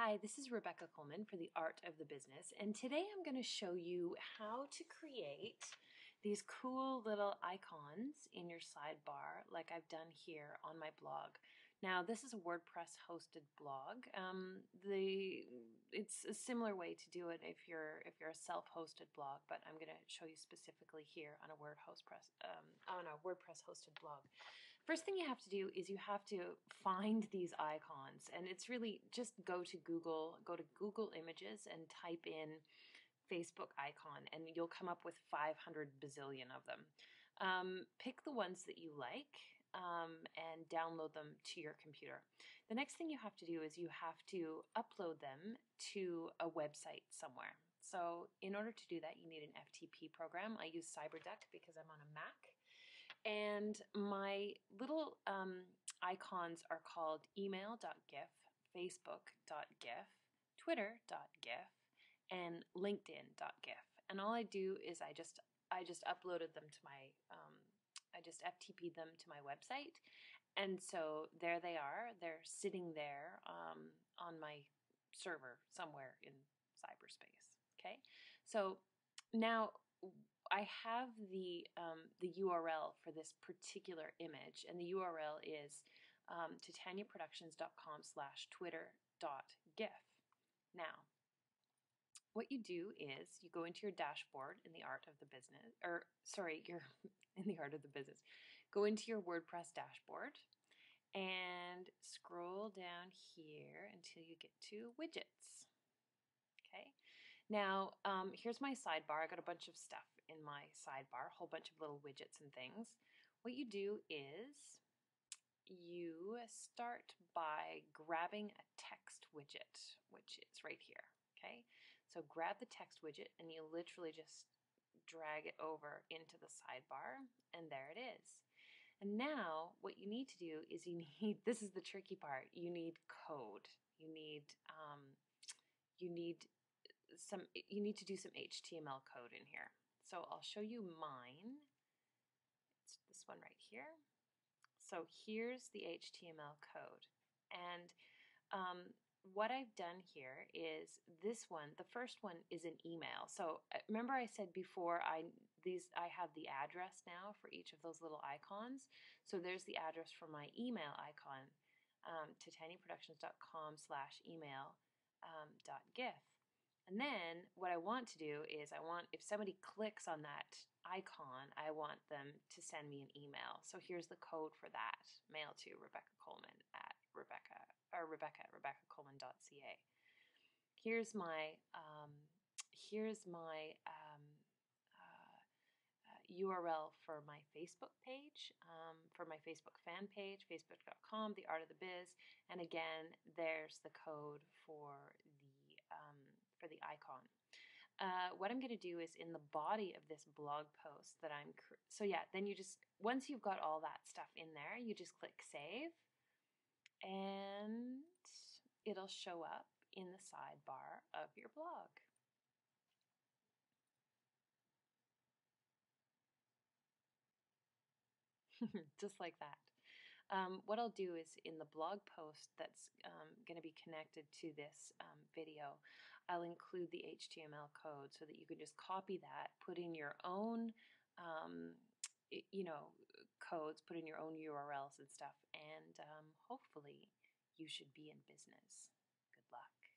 Hi, this is Rebecca Coleman for The Art of the Business, and today I'm going to show you how to create these cool little icons in your sidebar like I've done here on my blog. Now, this is a WordPress hosted blog. Um, the it's a similar way to do it if you're if you're a self-hosted blog, but I'm going to show you specifically here on a WordPress um, on a WordPress hosted blog. First thing you have to do is you have to find these icons, and it's really just go to Google, go to Google Images, and type in Facebook icon, and you'll come up with 500 bazillion of them. Um, pick the ones that you like um, and download them to your computer. The next thing you have to do is you have to upload them to a website somewhere. So in order to do that, you need an FTP program. I use CyberDuck because I'm on a Mac. And my little um, icons are called email.gif, facebook.gif, twitter.gif, and linkedin.gif. And all I do is I just I just uploaded them to my um, I just FTP'd them to my website. And so there they are. They're sitting there um, on my server somewhere in cyberspace. Okay. So now I have the um, the URL for this particular image, and the URL is um, titaniaproductions.com slash twitter dot gif. Now, what you do is you go into your dashboard in the art of the business, or sorry, your in the art of the business. Go into your WordPress dashboard and scroll down here until you get to widgets. Now, um, here's my sidebar. I got a bunch of stuff in my sidebar, a whole bunch of little widgets and things. What you do is you start by grabbing a text widget, which is right here. Okay, so grab the text widget and you literally just drag it over into the sidebar, and there it is. And now what you need to do is you need, this is the tricky part, you need code. You need, um, you need some, you need to do some HTML code in here. So I'll show you mine. It's this one right here. So here's the HTML code. And um, what I've done here is this one, the first one is an email. So uh, remember I said before I these I have the address now for each of those little icons. So there's the address for my email icon, um, titaniaproductions.com slash email um, dot gif. And then what I want to do is I want, if somebody clicks on that icon, I want them to send me an email. So here's the code for that, mail to Rebecca Coleman at Rebecca or Rebecca at RebeccaColeman.ca. Here's my um, here's my um, uh, uh, URL for my Facebook page, um, for my Facebook fan page, facebook.com, The Art of the Biz, and again, there's the code for for the icon. Uh, what I'm going to do is in the body of this blog post that I'm, so yeah, then you just, once you've got all that stuff in there, you just click save and it'll show up in the sidebar of your blog. Just like that. Um, what I'll do is in the blog post that's um, going to be connected to this um, video, I'll include the HTML code so that you can just copy that, put in your own um, you know, codes, put in your own URLs and stuff, and um, hopefully you should be in business. Good luck.